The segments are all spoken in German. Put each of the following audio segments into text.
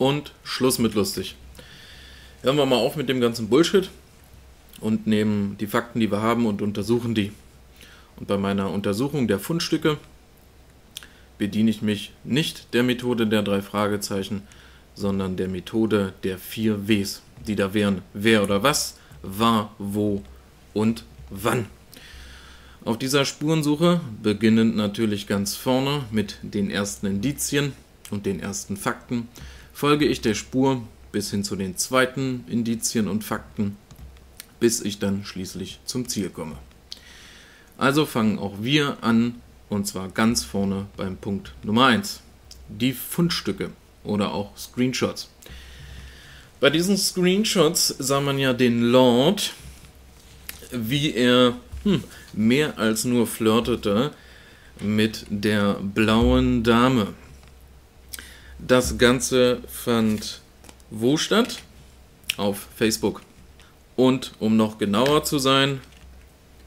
und Schluss mit lustig. Hören wir mal auf mit dem ganzen Bullshit und nehmen die Fakten, die wir haben und untersuchen die. Und bei meiner Untersuchung der Fundstücke bediene ich mich nicht der Methode der drei Fragezeichen, sondern der Methode der vier Ws, die da wären wer oder was, war, wo und wann. Auf dieser Spurensuche, beginnend natürlich ganz vorne mit den ersten Indizien und den ersten Fakten, folge ich der Spur bis hin zu den zweiten Indizien und Fakten, bis ich dann schließlich zum Ziel komme. Also fangen auch wir an, und zwar ganz vorne beim Punkt Nummer 1. Die Fundstücke oder auch Screenshots. Bei diesen Screenshots sah man ja den Lord, wie er hm, mehr als nur flirtete mit der blauen Dame. Das Ganze fand wo statt? Auf Facebook. Und um noch genauer zu sein,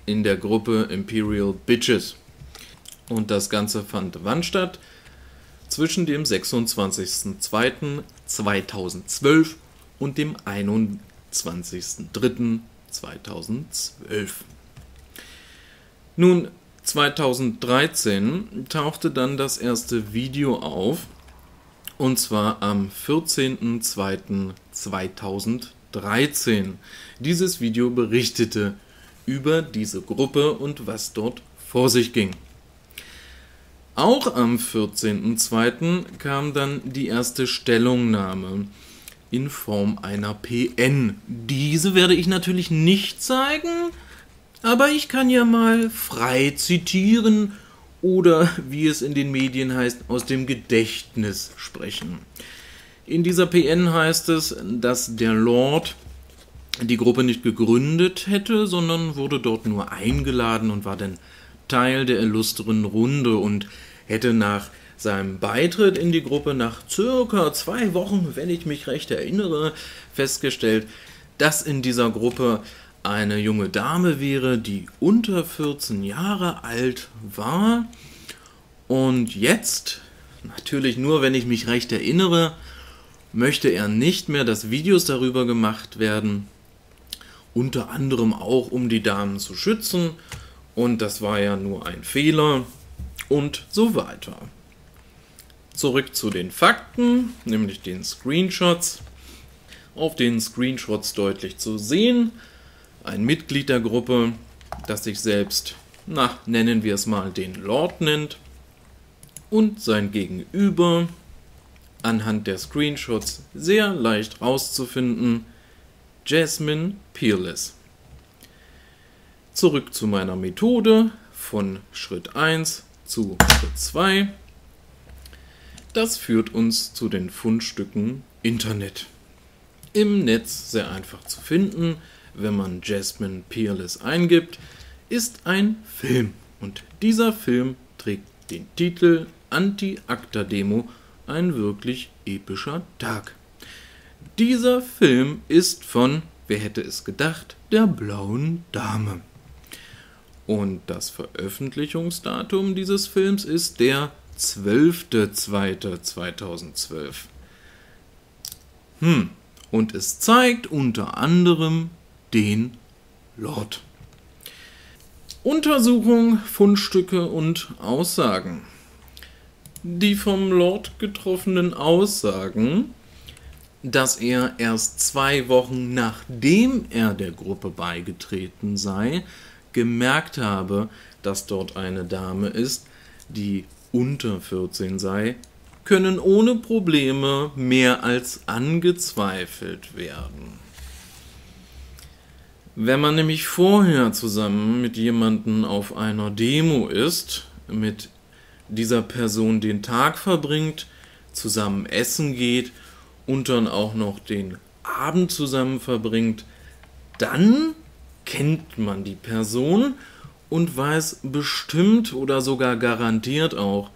in der Gruppe Imperial Bitches. Und das Ganze fand wann statt? Zwischen dem 26.02.2012 und dem 21.03.2012. Nun, 2013 tauchte dann das erste Video auf, und zwar am 14.02.2013. Dieses Video berichtete über diese Gruppe und was dort vor sich ging. Auch am 14.02. kam dann die erste Stellungnahme in Form einer PN. Diese werde ich natürlich nicht zeigen, aber ich kann ja mal frei zitieren oder, wie es in den Medien heißt, aus dem Gedächtnis sprechen. In dieser PN heißt es, dass der Lord die Gruppe nicht gegründet hätte, sondern wurde dort nur eingeladen und war dann Teil der illustren Runde und hätte nach seinem Beitritt in die Gruppe nach circa zwei Wochen, wenn ich mich recht erinnere, festgestellt, dass in dieser Gruppe eine junge Dame wäre, die unter 14 Jahre alt war. Und jetzt, natürlich nur wenn ich mich recht erinnere, möchte er nicht mehr, dass Videos darüber gemacht werden, unter anderem auch um die Damen zu schützen. Und das war ja nur ein Fehler und so weiter. Zurück zu den Fakten, nämlich den Screenshots. Auf den Screenshots deutlich zu sehen, ein Mitglied der Gruppe, das sich selbst, na, nennen wir es mal, den Lord nennt, und sein Gegenüber, anhand der Screenshots sehr leicht rauszufinden, Jasmine Peerless. Zurück zu meiner Methode von Schritt 1 zu Schritt 2. Das führt uns zu den Fundstücken Internet. Im Netz sehr einfach zu finden, wenn man Jasmine Peerless eingibt, ist ein Film. Und dieser Film trägt den Titel Anti-Acta-Demo, ein wirklich epischer Tag. Dieser Film ist von, wer hätte es gedacht, der blauen Dame. Und das Veröffentlichungsdatum dieses Films ist der 12.02.2012. Hm, und es zeigt unter anderem den Lord. Untersuchung, Fundstücke und Aussagen. Die vom Lord getroffenen Aussagen, dass er erst zwei Wochen nachdem er der Gruppe beigetreten sei, gemerkt habe, dass dort eine Dame ist, die unter 14 sei, können ohne Probleme mehr als angezweifelt werden. Wenn man nämlich vorher zusammen mit jemandem auf einer Demo ist, mit dieser Person den Tag verbringt, zusammen essen geht und dann auch noch den Abend zusammen verbringt, dann kennt man die Person und weiß bestimmt oder sogar garantiert auch,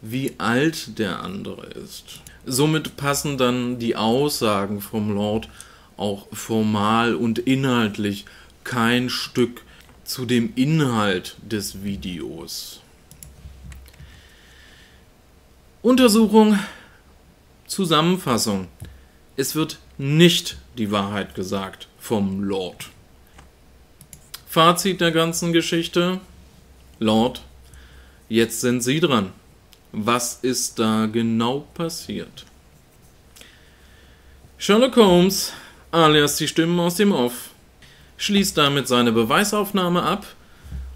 wie alt der andere ist. Somit passen dann die Aussagen vom Lord auch formal und inhaltlich kein Stück zu dem Inhalt des Videos. Untersuchung Zusammenfassung. Es wird nicht die Wahrheit gesagt vom Lord. Fazit der ganzen Geschichte. Lord, jetzt sind Sie dran. Was ist da genau passiert? Sherlock Holmes, alias die Stimmen aus dem Off, schließt damit seine Beweisaufnahme ab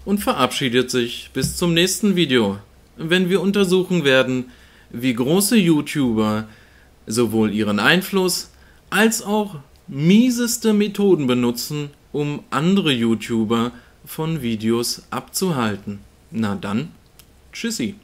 und verabschiedet sich bis zum nächsten Video, wenn wir untersuchen werden, wie große YouTuber sowohl ihren Einfluss als auch mieseste Methoden benutzen, um andere YouTuber von Videos abzuhalten. Na dann, tschüssi.